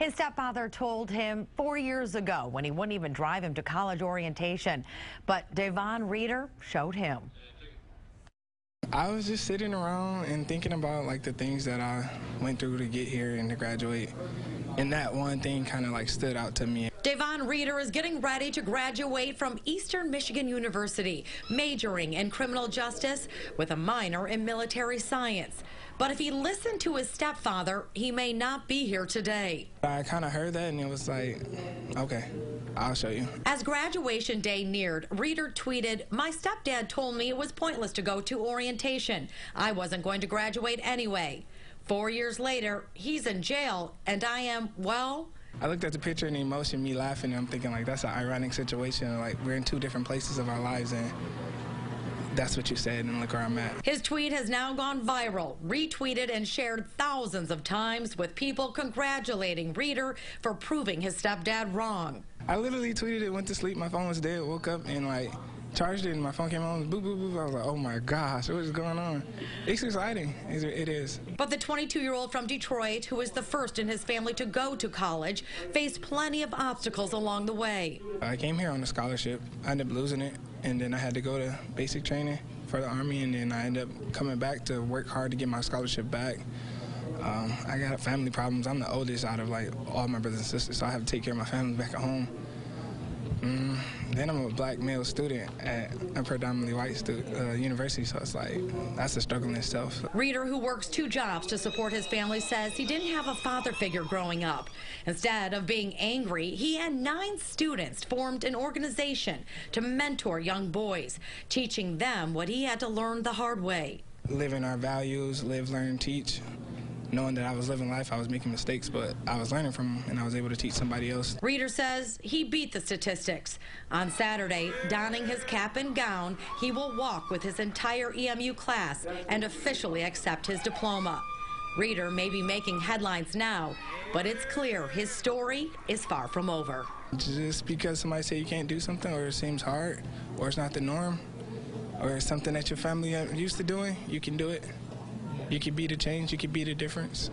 His stepfather told him four years ago when he wouldn't even drive him to college orientation. But Devon Reeder showed him. I was just sitting around and thinking about like the things that I went through to get here and to graduate. And that one thing kind of like stood out to me. Devon Reeder is getting ready to graduate from Eastern Michigan University, majoring in criminal justice with a minor in military science. But if he listened to his stepfather, he may not be here today. I kind of heard that and it was like, okay, I'll show you. As graduation day neared, Reeder tweeted, My stepdad told me it was pointless to go to orientation. I wasn't going to graduate anyway. Four years later, he's in jail, and I am, well, I looked at the picture and the emotion, me laughing, and I'm thinking like that's an ironic situation. Like we're in two different places of our lives, and that's what you said, and look where I'm at. His tweet has now gone viral, retweeted and shared thousands of times with people congratulating Reeder for proving his stepdad wrong. I literally tweeted it, went to sleep, my phone was dead, woke up, and like charged it and my phone came on, boop, boop, boop. I was like, oh my gosh, what is going on? It's exciting. It is. But the 22-year-old from Detroit, who was the first in his family to go to college, faced plenty of obstacles along the way. I came here on a scholarship. I ended up losing it, and then I had to go to basic training for the Army, and then I ended up coming back to work hard to get my scholarship back. Um, I got family problems. I'm the oldest out of like all my brothers and sisters, so I have to take care of my family back at home. Mm, then I'm a black male student at a predominantly white stu- uh, university, so it's like that's a struggle in itself. Reeder, who works two jobs to support his family, says he didn't have a father figure growing up. Instead of being angry, he and nine students formed an organization to mentor young boys, teaching them what he had to learn the hard way. Living our values, live, learn, teach knowing that I was living life, I was making mistakes, but I was learning from them, and I was able to teach somebody else. Reeder says he beat the statistics. On Saturday, donning his cap and gown, he will walk with his entire EMU class and officially accept his diploma. Reeder may be making headlines now, but it's clear his story is far from over. Just because somebody say you can't do something or it seems hard or it's not the norm or it's something that your family used to doing, you can do it. You could be the change, you could be the difference.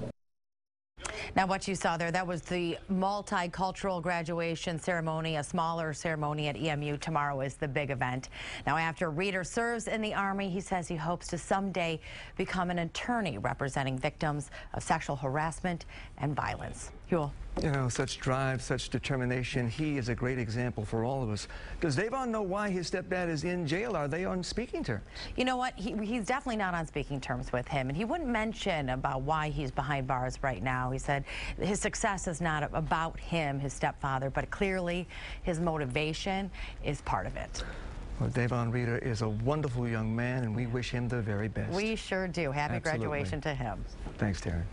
Now, what you saw there, that was the multicultural graduation ceremony, a smaller ceremony at EMU. Tomorrow is the big event. Now, after Reeder serves in the Army, he says he hopes to someday become an attorney representing victims of sexual harassment and violence. You know, such drive, such determination. He is a great example for all of us. Does Davon know why his stepdad is in jail? Are they on speaking terms? You know what? He, he's definitely not on speaking terms with him. And he wouldn't mention about why he's behind bars right now. He said his success is not about him, his stepfather, but clearly his motivation is part of it. Well, Davon Reeder is a wonderful young man, and we wish him the very best. We sure do. Happy Absolutely. graduation to him. Thanks, Terry.